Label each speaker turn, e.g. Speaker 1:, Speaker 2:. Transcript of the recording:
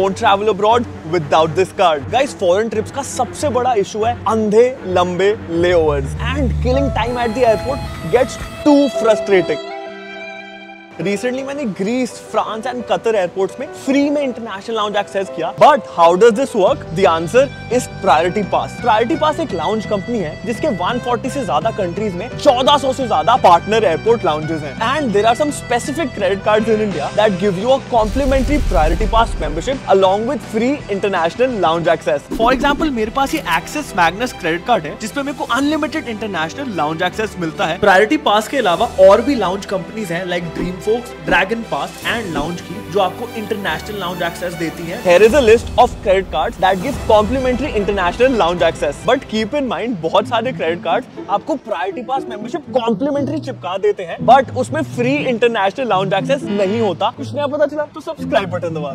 Speaker 1: Don't travel abroad without this card guys foreign trips का सबसे बड़ा इशू है अंधे, लंबे layovers and killing time at the airport gets too frustrating recently मैंने Greece France and Qatar airports में free में इंटरनेशनल लाउंज एक्सेस किया। But how does this work the answer is priority pass priority pass एक lounge company है, जिसके 140 से ज़्यादा countries में 1400 से ज़्यादा पार्टनर एयरपोर्ट लाउंजेस हैं। And there are some specific credit cards in India that give you a complimentary priority pass membership along with free international lounge access for example मेरे पास ये एक्सेस मैग्नस क्रेडिट कार्ड है, जिसपे मेरे को unlimited international lounge access मिलता है। Priority पास के अलावा और भी लाउंज कंपनीज़ हैं like Dreamfolks dragon pass and LoungeKey जो आपको इंटरनेशनल लाउंज एक्सेस देती है। Here is a list of credit cards that give complimentary international lounge access. But keep in mind, बहुत सारे क्रेडिट कार्ड आपको प्रायोरिटी पास मेंबरशिप कॉम्प्लीमेंट्री चिपका देते हैं। बट उसमें फ्री इंटरनेशनल लाउंज एक्सेस नहीं होता। कुछ नया पता चला तो सब्सक्राइब बटन दबा